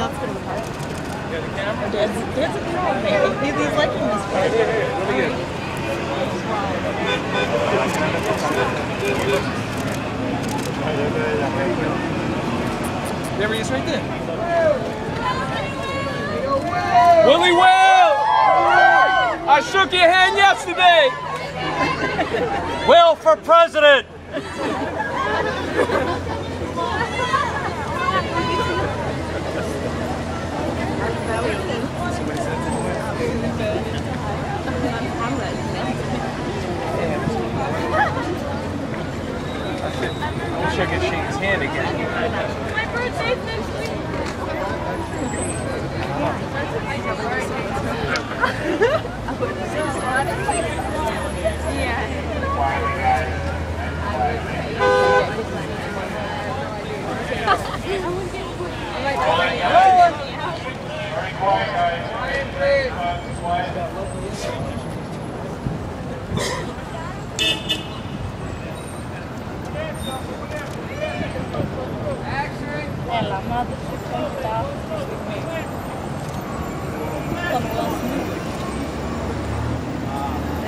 the outskirts of the park. Yeah, the camera. There's, there's a car there. He- He's liking this part. Really good. There he is right there. Willie Will! I shook your hand yesterday. Will for president! Shake his hand again. My birthday's next week. É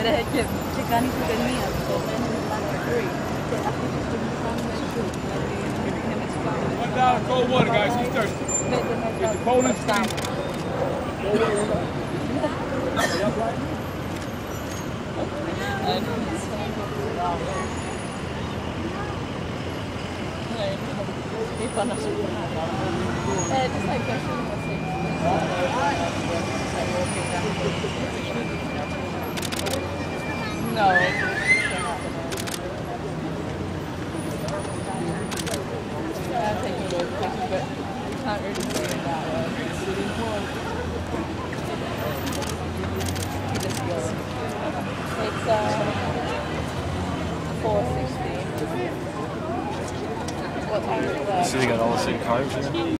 मेरा है ठिकानी तो गर्मी है Cold water, guys. He's thirsty. Get the. Ik kan er zo naar. Het is eigenlijk best wel ik. I'm taking those but it's not really that well. It's uh, 460. What time is that? So they got all the same cars, you know?